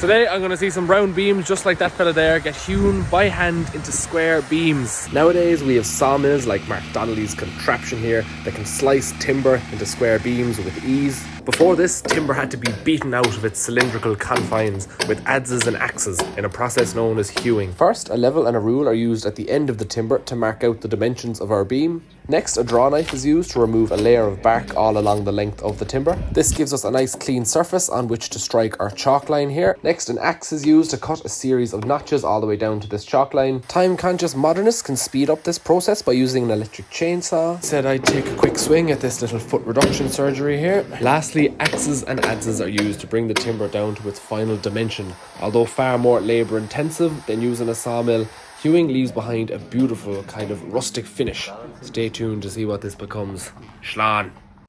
Today I'm going to see some round beams just like that fella there get hewn by hand into square beams. Nowadays we have sawmills like Mark Donnelly's contraption here that can slice timber into square beams with ease. Before this, timber had to be beaten out of its cylindrical confines with adzes and axes in a process known as hewing. First, a level and a rule are used at the end of the timber to mark out the dimensions of our beam. Next, a draw knife is used to remove a layer of bark all along the length of the timber. This gives us a nice clean surface on which to strike our chalk line here. Next, an axe is used to cut a series of notches all the way down to this chalk line. Time-conscious modernists can speed up this process by using an electric chainsaw. Said I'd take a quick swing at this little foot reduction surgery here. Lastly, axes and adzes are used to bring the timber down to its final dimension. Although far more labour intensive than using a sawmill, Hewing leaves behind a beautiful kind of rustic finish. Stay tuned to see what this becomes. Schlan.